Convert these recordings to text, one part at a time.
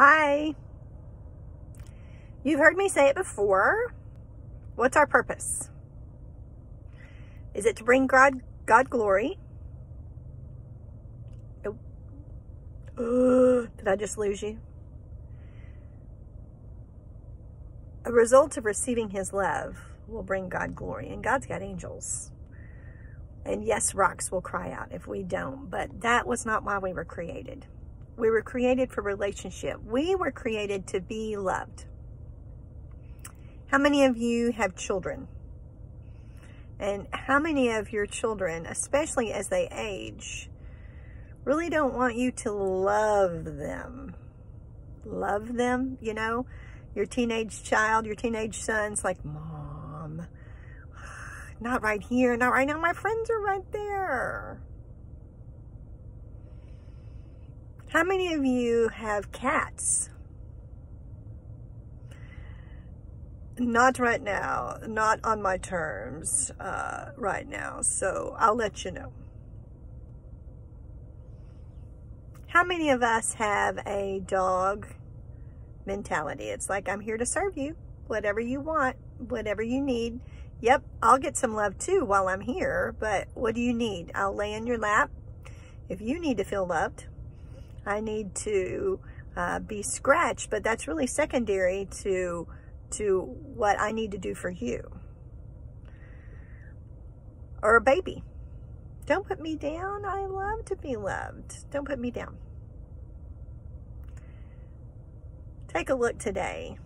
Hi. You've heard me say it before. What's our purpose? Is it to bring God, God glory? Oh, did I just lose you? A result of receiving his love will bring God glory. And God's got angels. And yes, rocks will cry out if we don't. But that was not why we were created. We were created for relationship. We were created to be loved. How many of you have children? And how many of your children, especially as they age, really don't want you to love them? Love them, you know? Your teenage child, your teenage son's like, Mom, not right here, not right now. My friends are right there. How many of you have cats? Not right now, not on my terms uh, right now, so I'll let you know. How many of us have a dog mentality? It's like, I'm here to serve you, whatever you want, whatever you need. Yep, I'll get some love too while I'm here, but what do you need? I'll lay in your lap if you need to feel loved. I need to uh, be scratched, but that's really secondary to, to what I need to do for you. Or a baby. Don't put me down. I love to be loved. Don't put me down. Take a look today.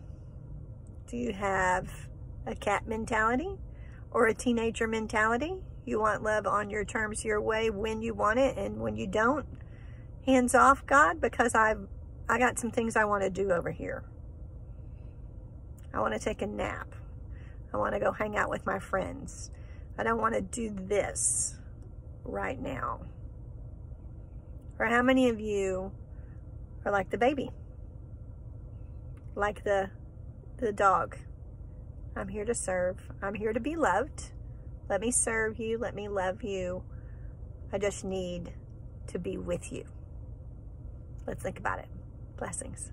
Do you have a cat mentality or a teenager mentality? You want love on your terms, your way, when you want it, and when you don't, hands off, God, because I've I got some things I want to do over here. I want to take a nap. I want to go hang out with my friends. I don't want to do this right now. Or how many of you are like the baby? Like the the dog. I'm here to serve. I'm here to be loved. Let me serve you. Let me love you. I just need to be with you. Let's think about it. Blessings.